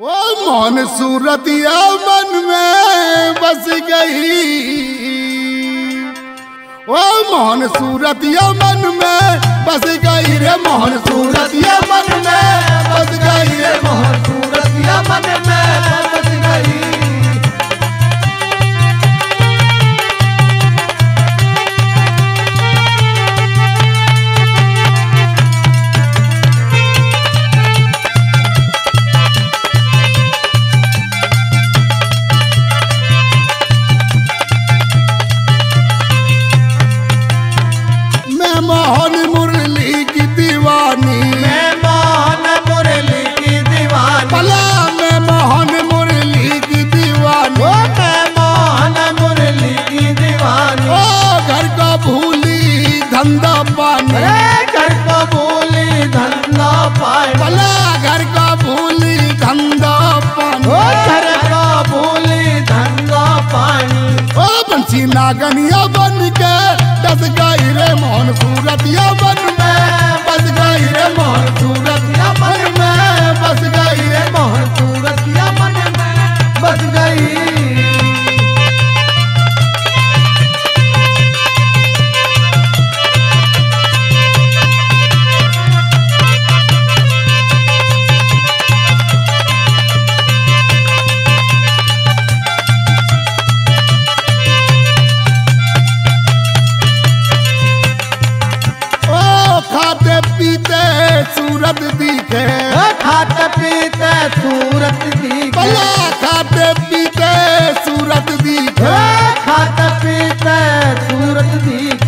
ओ मोहन सूरतिया मन में बस गई। ओ मोहन सूरतिया मन में बस गई रे मोहन सूरतिया मन में बस गई रे मोहन सूरतिया मन में धंधा पानी। घर का भूली धंधा पानी। भला घर का भूली धंधा पानी। घर का भूली धंधा पानी। ओ बंसी नागनिया बन के दस गाय रे मोहन सूरतिया।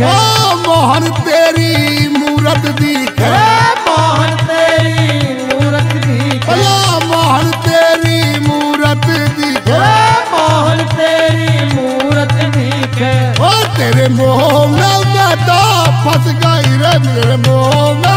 दिखे। ओ मोहन तेरी मूरत दिखे। मोहन तेरी मूरत दिखे। मोहन तेरी मूरत दिखे। मोहन तेरी मूरत दिखे। ओ तेरे मोह में मैं तो फंस गई रे मेरे मोह में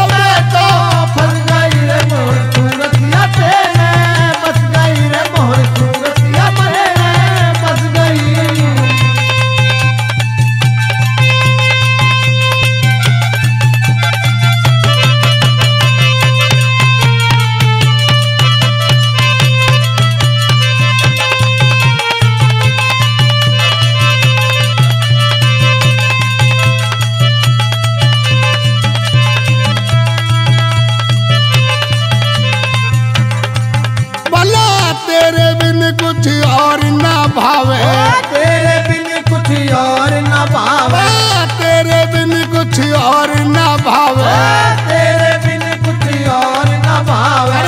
तेरे बिन कुछ और ना भावे। तेरे बिन कुछ और न भावे। तेरे बिन कुछ और ना भावे। तेरे बिन कुछ और न भावे।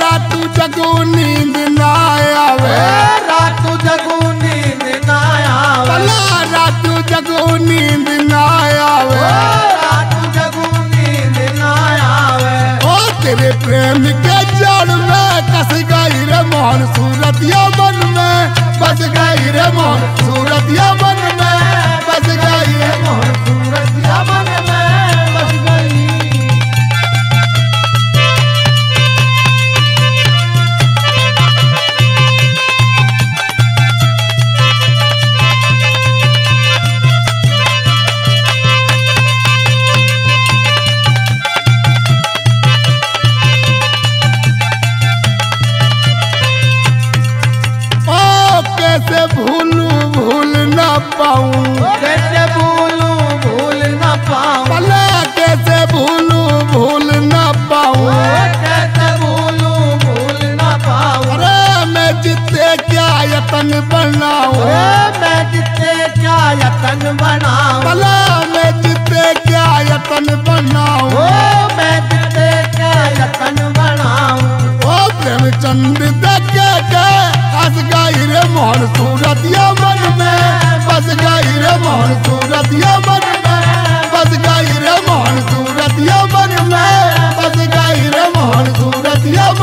रातू जगू नींद ना आवे। रात जगू नींद न आवे। रातू जगू नींद ना आवे। रात जगू नींद न आवे। ओ तेरे प्रेम के जड़ में कस मोहन सूरतिया मन में बस गई रे मोहन पाऊँ कैसे भूलू भूल न पाऊँ। कैसे भूलू भूल न पाऊँ। अरे मैं जितने क्या यतन बनाऊँ। मैं जितने क्या यतन बनाऊँ। भला मैं जितने क्या यतन बनाऊँ। ओ मैं जितने क्या यतन बनाऊँ। ओ प्रेमचंद Dios